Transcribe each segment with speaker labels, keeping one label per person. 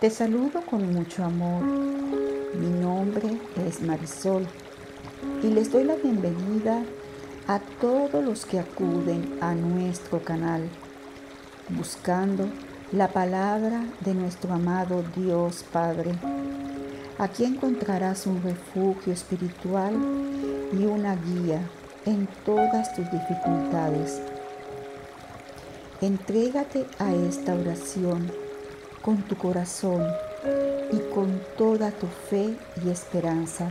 Speaker 1: Te saludo con mucho amor. Mi nombre es Marisol y les doy la bienvenida a todos los que acuden a nuestro canal buscando la palabra de nuestro amado Dios Padre. Aquí encontrarás un refugio espiritual y una guía en todas tus dificultades. Entrégate a esta oración con tu corazón y con toda tu fe y esperanza.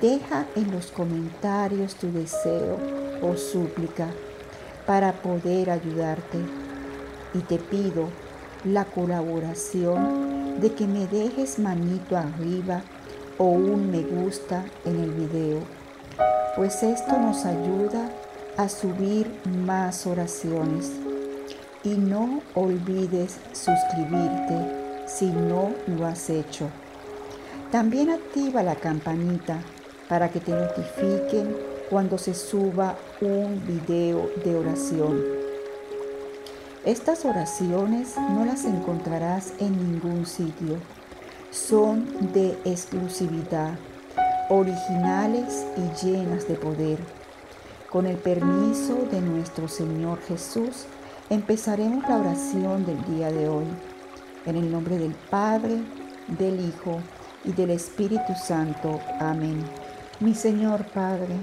Speaker 1: Deja en los comentarios tu deseo o súplica para poder ayudarte. Y te pido la colaboración de que me dejes manito arriba o un me gusta en el video, pues esto nos ayuda a subir más oraciones. Y no olvides suscribirte si no lo has hecho. También activa la campanita para que te notifiquen cuando se suba un video de oración. Estas oraciones no las encontrarás en ningún sitio. Son de exclusividad, originales y llenas de poder. Con el permiso de nuestro Señor Jesús, Empezaremos la oración del día de hoy. En el nombre del Padre, del Hijo y del Espíritu Santo. Amén. Mi Señor Padre,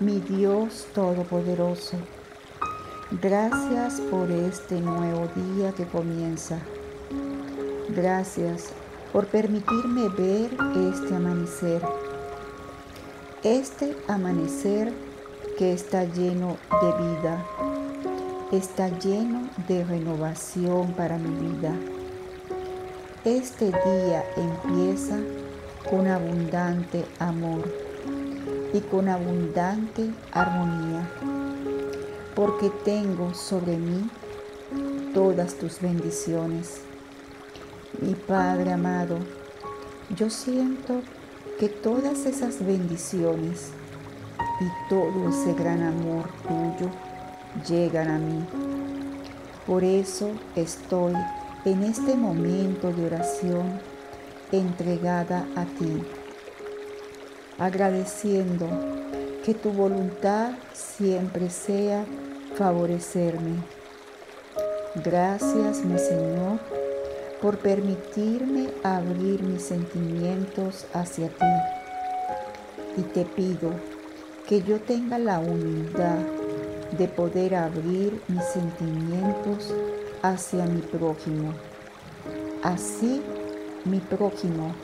Speaker 1: mi Dios Todopoderoso, gracias por este nuevo día que comienza. Gracias por permitirme ver este amanecer. Este amanecer que está lleno de vida está lleno de renovación para mi vida. Este día empieza con abundante amor y con abundante armonía, porque tengo sobre mí todas tus bendiciones. Mi Padre amado, yo siento que todas esas bendiciones y todo ese gran amor tuyo llegan a mí. Por eso estoy en este momento de oración entregada a ti, agradeciendo que tu voluntad siempre sea favorecerme. Gracias, mi Señor, por permitirme abrir mis sentimientos hacia ti. Y te pido que yo tenga la humildad de poder abrir mis sentimientos hacia mi prójimo. Así mi prójimo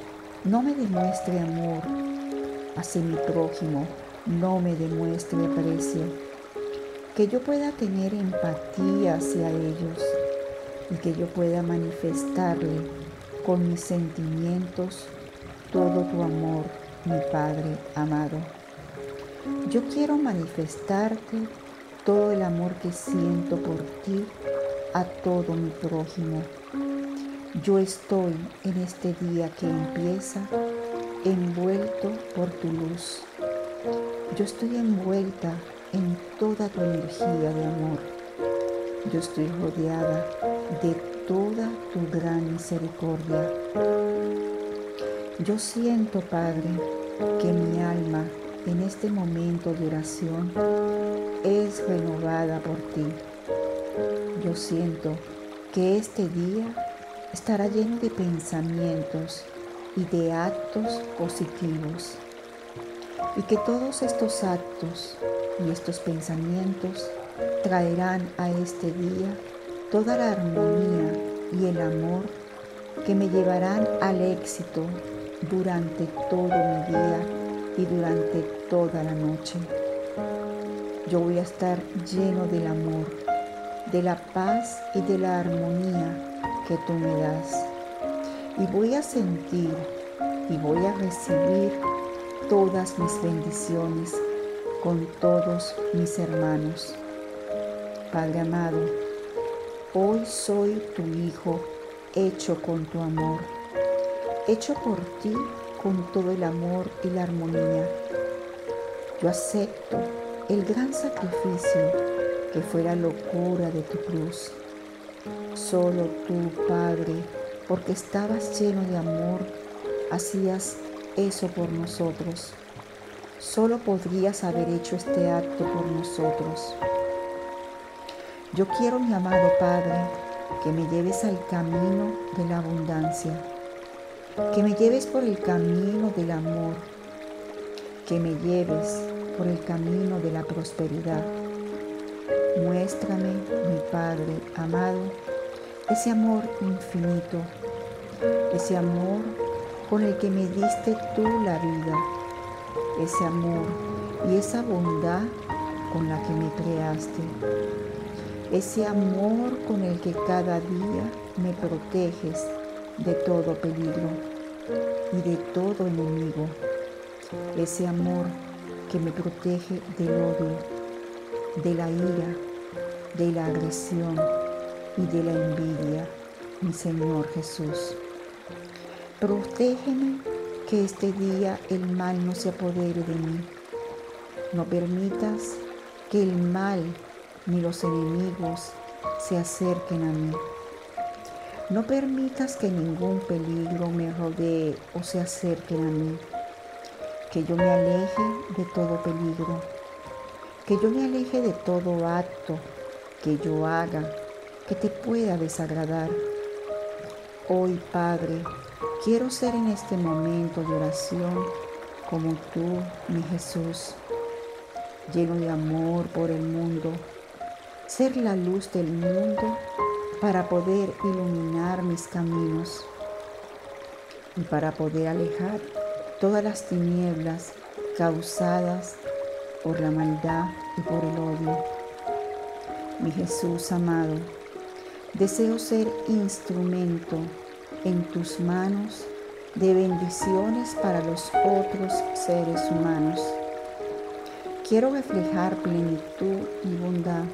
Speaker 1: no me demuestre amor, hacia mi prójimo no me demuestre aprecio. Que yo pueda tener empatía hacia ellos y que yo pueda manifestarle con mis sentimientos todo tu amor, mi Padre amado. Yo quiero manifestarte todo el amor que siento por ti a todo mi prójimo. Yo estoy en este día que empieza envuelto por tu luz. Yo estoy envuelta en toda tu energía de amor. Yo estoy rodeada de toda tu gran misericordia. Yo siento, Padre, que mi alma en este momento de oración es renovada por ti. Yo siento que este día estará lleno de pensamientos y de actos positivos y que todos estos actos y estos pensamientos traerán a este día toda la armonía y el amor que me llevarán al éxito durante todo mi día y durante toda la noche. Yo voy a estar lleno del amor, de la paz y de la armonía que tú me das. Y voy a sentir y voy a recibir todas mis bendiciones con todos mis hermanos. Padre amado, hoy soy tu Hijo hecho con tu amor, hecho por ti con todo el amor y la armonía. Yo acepto el gran sacrificio que fue la locura de tu cruz. Solo tú, Padre, porque estabas lleno de amor, hacías eso por nosotros. Solo podrías haber hecho este acto por nosotros. Yo quiero, mi amado Padre, que me lleves al camino de la abundancia, que me lleves por el camino del amor, que me lleves por el camino de la prosperidad. Muéstrame, mi Padre amado, ese amor infinito, ese amor con el que me diste tú la vida, ese amor y esa bondad con la que me creaste ese amor con el que cada día me proteges de todo peligro y de todo enemigo, ese amor que me protege del odio, de la ira, de la agresión y de la envidia, mi Señor Jesús. Protégeme que este día el mal no se apodere de mí. No permitas que el mal ni los enemigos se acerquen a mí. No permitas que ningún peligro me rodee o se acerquen a mí. Que yo me aleje de todo peligro. Que yo me aleje de todo acto que yo haga que te pueda desagradar. Hoy, Padre, quiero ser en este momento de oración como tú, mi Jesús, lleno de amor por el mundo ser la luz del mundo para poder iluminar mis caminos y para poder alejar todas las tinieblas causadas por la maldad y por el odio. Mi Jesús amado, deseo ser instrumento en tus manos de bendiciones para los otros seres humanos. Quiero reflejar plenitud y bondad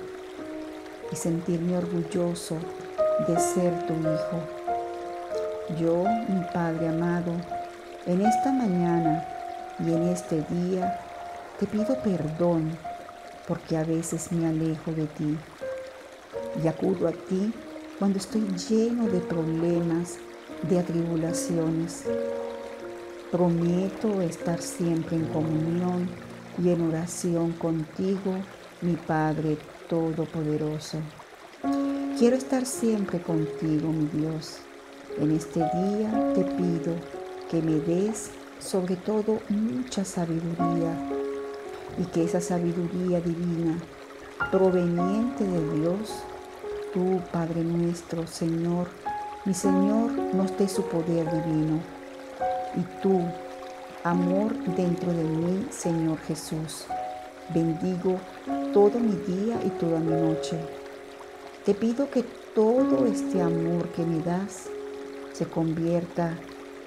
Speaker 1: y sentirme orgulloso de ser tu hijo. Yo, mi Padre amado, en esta mañana y en este día te pido perdón porque a veces me alejo de ti y acudo a ti cuando estoy lleno de problemas, de atribulaciones. Prometo estar siempre en comunión y en oración contigo, mi Padre Todopoderoso. Quiero estar siempre contigo, mi Dios. En este día te pido que me des sobre todo mucha sabiduría y que esa sabiduría divina proveniente de Dios, tú Padre nuestro, Señor, mi Señor, nos dé su poder divino. Y tú, amor dentro de mí, Señor Jesús, bendigo todo mi día y toda mi noche. Te pido que todo este amor que me das se convierta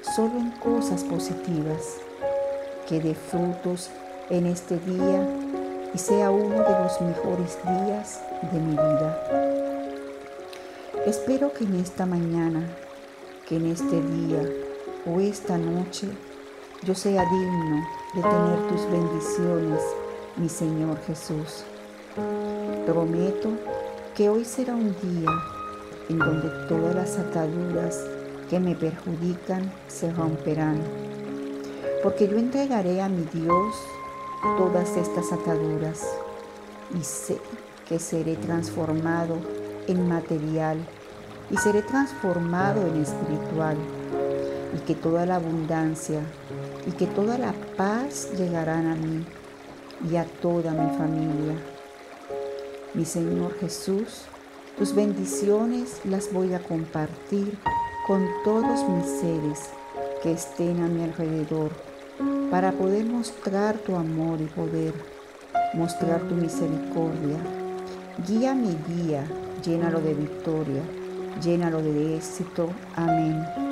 Speaker 1: solo en cosas positivas, que dé frutos en este día y sea uno de los mejores días de mi vida. Espero que en esta mañana, que en este día o esta noche yo sea digno de tener tus bendiciones, mi Señor Jesús. Prometo que hoy será un día en donde todas las ataduras que me perjudican se romperán, porque yo entregaré a mi Dios todas estas ataduras y sé que seré transformado en material y seré transformado en espiritual y que toda la abundancia y que toda la paz llegarán a mí y a toda mi familia. Mi Señor Jesús, tus bendiciones las voy a compartir con todos mis seres que estén a mi alrededor para poder mostrar tu amor y poder mostrar tu misericordia. Guía mi día, llénalo de victoria, llénalo de éxito. Amén.